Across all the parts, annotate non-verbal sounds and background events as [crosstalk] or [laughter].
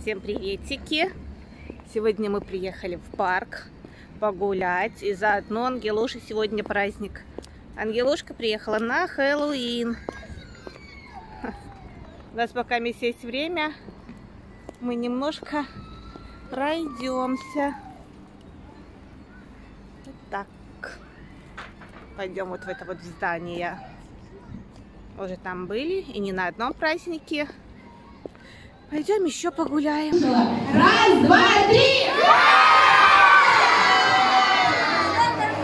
Всем приветики! Сегодня мы приехали в парк погулять. И заодно Ангелуша сегодня праздник. Ангелушка приехала на Хэллоуин. У нас пока есть время. Мы немножко пройдемся. Так. Пойдем вот в это вот здание. Уже там были и не на одном празднике. Пойдем еще погуляем. Раз, два, три!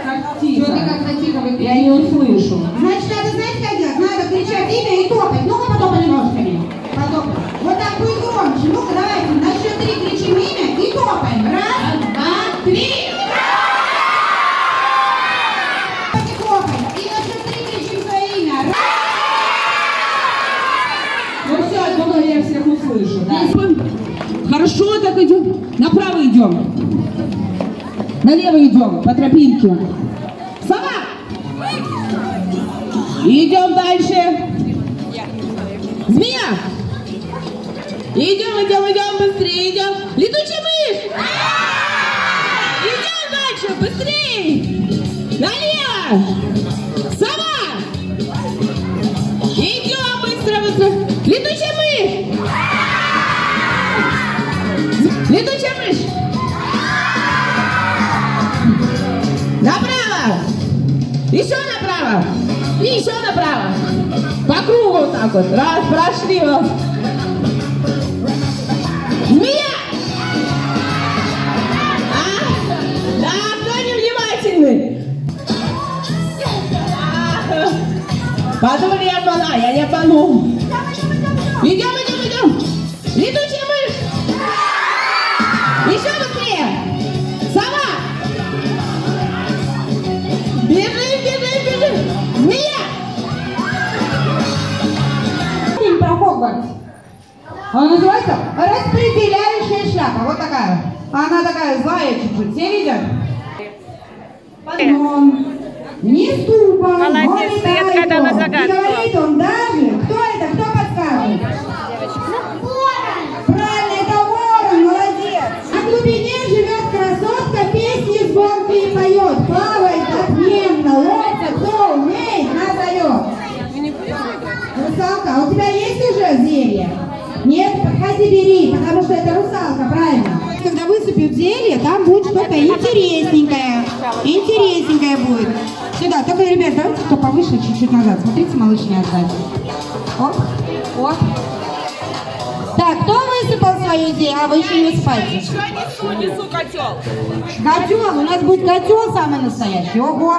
Как тихо. Я не услышу. Значит, надо, знаете, как делать? Надо кричать имя и топать. Ну-ка, потопали ножками. Потопали. Вот так будет громче. Ну-ка, давайте. На счет три кричим имя и топаем. Раз, два, три! И топаем. И на счет три кричим свое имя. Раз, Ну все, оттуда услышу. Да. Хорошо, так идем. Направо идем. Налево идем, по тропинке. Сова! Идем дальше. Змея! Идем, идем, идем, быстрее идем. Летучая мышь! Идем дальше, быстрее! Налево! Направо! Еще направо! И еще направо! По кругу вот так вот. Раз, прошли вот. Змея! А? Да, кто невнимательный? Подумали, я обману, а я не обману. Идем, идем, идем. Летучая Называется «Распределяющая шляпа». Вот такая. Она такая злая чуть-чуть. Все видят? Подгон. Не ступом, Молодец, летает он. И говорит он даже, кто это, кто подскажет? Правильно, это ворон, молодец. На глубине живет красотка, песни звонкие поет. Плавает отменно, ловится, кто умеет, назовет. Русалка, а у тебя есть уже зелье? Нет? Подходи, бери, потому что это русалка, правильно. Зелье, там будет что-то интересненькое. Интересненькое будет. Сюда, только, ребят, давайте кто повыше, чуть-чуть назад. Смотрите, малышня сзади. Оп, оп. Так, кто высыпал свое зелье? А, вы еще не высыпаете. Несу, несу котел. Котел, у нас будет котел самый настоящий. Ого.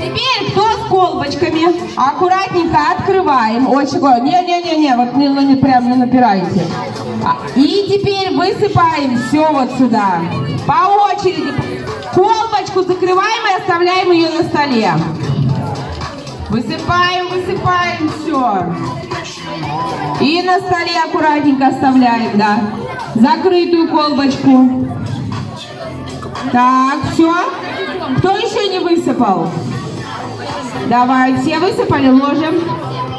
Теперь кто с колбочками? Аккуратненько открываем. Очень. Не-не-не-не, вот не, не, прям не напирайте. А, И теперь высыпаем все вот сюда. По очереди. Колбочку закрываем и оставляем ее на столе. Высыпаем, высыпаем все. И на столе аккуратненько оставляем, да. Закрытую колбочку. Так, все. Кто еще не высыпал? Давай, все высыпали, ложим.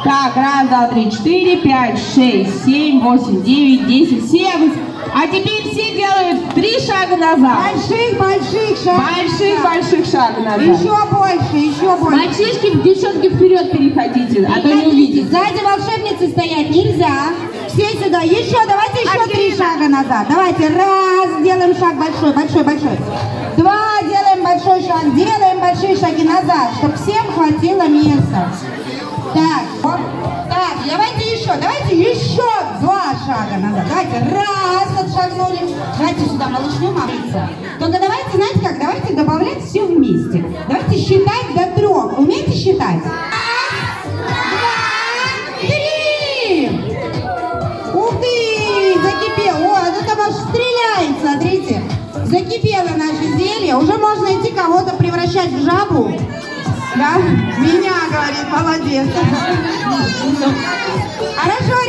Так, раз, два, три, четыре, пять, шесть, семь, восемь, девять, десять, все высыпали. А теперь все делают три шага назад. Больших, больших шагов. Больших, больших шага назад. Еще больше, еще больше. Мальчишки, девчонки, вперед переходите, а то не увидите. Сзади волшебницы стоять нельзя. Все сюда. Еще, давайте еще три шага назад. Давайте. Раз, делаем шаг большой, большой, большой. Два, большой шаг. Делаем большие шаги назад, чтобы всем хватило места. Так, так, давайте еще, давайте еще два шага назад. Давайте, раз, отшагнули. Давайте сюда, малышню мамиться. Только давайте, знаете как, давайте добавлять все вместе. Давайте считать до трех. Умеете считать? Закипело наше зелье. Уже можно идти кого-то превращать в жабу. Да? Меня, говорит, молодец. [laughs] Хорошо,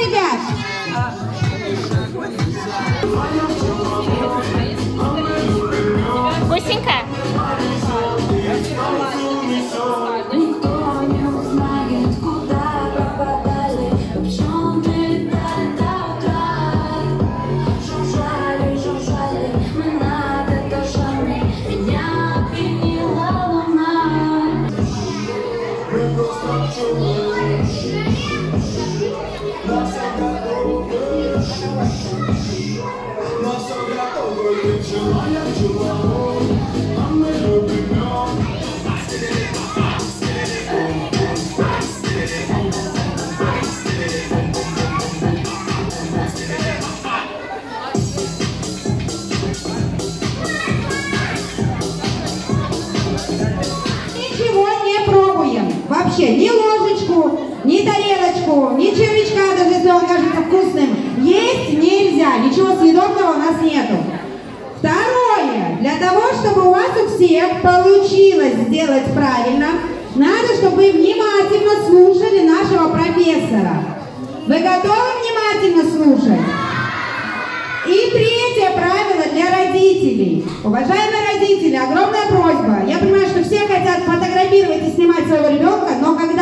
если он кажется вкусным, есть нельзя. Ничего съедобного у нас нету. Второе. Для того, чтобы у вас у всех получилось сделать правильно, надо, чтобы вы внимательно слушали нашего профессора. Вы готовы внимательно слушать? И третье правило для родителей. Уважаемые родители, огромная просьба. Я понимаю, что все хотят фотографировать и снимать своего ребенка, но когда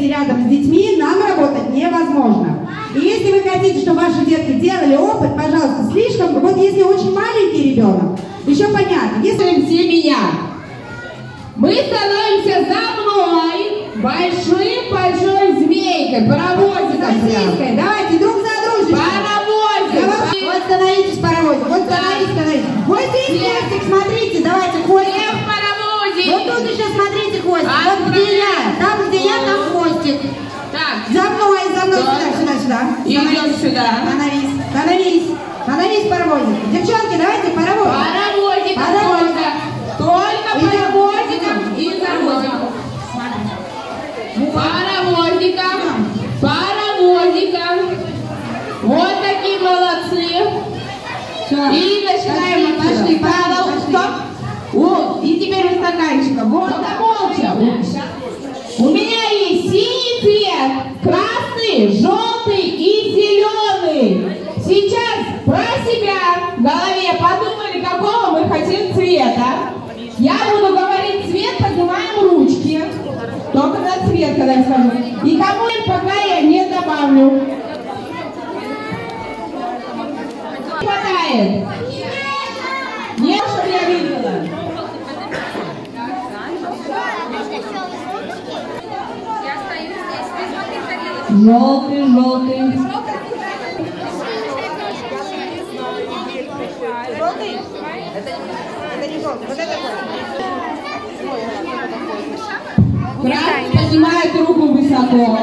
стоите рядом с детьми, нам работать невозможно. И если вы хотите, чтобы ваши детки делали опыт, пожалуйста, слишком, вот если очень маленький ребенок, еще понятно. Если все меня. Мы становимся за мной большим-большой змейкой, паровозиком российской, давайте друг за дружечкой. Паровозик. Давай, Вот становитесь паровозик, вот становитесь, становитесь. Вот здесь хвостик, смотрите, давайте хвостик. Всем Вот паровозик. Тут еще смотрите хвостик. А, Вот где я, там где я, там хвостик. Так, За мной, за мной, Да. сюда, сюда, сюда. Идем сюда. Становись, становись, становись паровозик. Девчонки, давайте паровозик. паровозиком Паровозик. только. Паровозиком и завозиком. Паровозиком. Паровозиком. Вот такие молодцы. Всё. И начинаем Пошли, пошли. пошли, Паров- пошли. Стоп. Вот. И теперь у Вот так молча. У меня есть синий цвет, красный, желтый и зеленый. Сейчас про себя в голове подумали, какого мы хотим цвета. Я буду говорить цвет, поднимаем ручки. Только на цвет, когда я скажу. И кому пока я не добавлю. Хватает. Нет, чтобы я видела. Желтый, желтый. Красный поднимает руку высоко.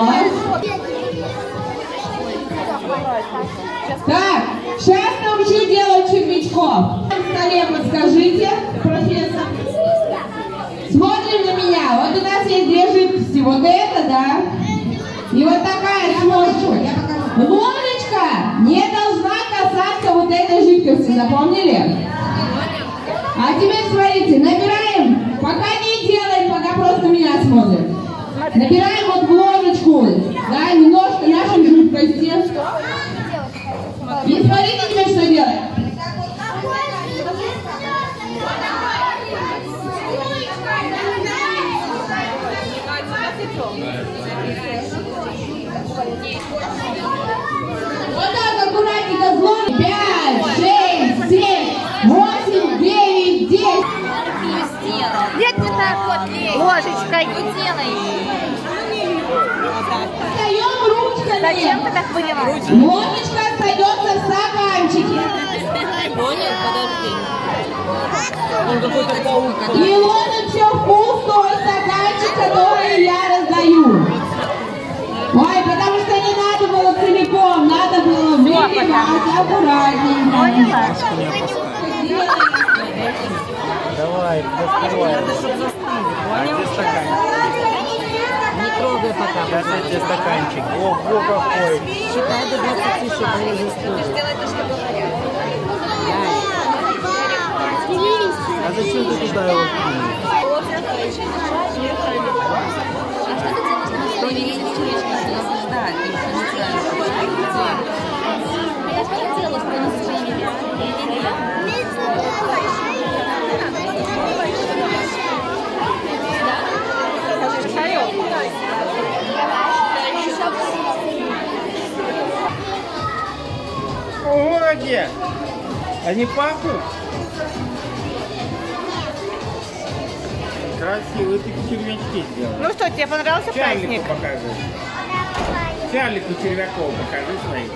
Так, сейчас научу делать червячков. На столе подскажите, профессор. Смотрим на меня. Вот у нас есть две жидкости. Вот это, да? И вот такая сморщик. Ложечка не должна касаться вот этой жидкости. Запомнили? А теперь смотрите, набираем, пока не делаем, пока просто меня смотрим. Набираем вот в ложечку, да, немножко нашей жидкости. И смотрите теперь, что делаем. Вот так аккуратненько зло. Пять, шесть, семь, восемь, девять, десять. Нет, не так вот, ложечкой. Встаем ручками. Зачем ты так выливаешь? Ложечка остается в стаканчике. И ложим все в пустой стаканчик, который я раздаю. Ой, потому что не надо было целиком, надо было выливать аккуратненько. Поняла? Давай, доставай. А где стаканчик? Не трогай пока. Сейчас я тебе стаканчик. О, какой. Считай до 20, чтобы не заслужил. А зачем ты туда его кинул? Городе. Они пахнут? Красивые такие червячки сделали. Ну что, тебе понравился Чарлику праздник? покажи. Чарлику червяков покажи своих.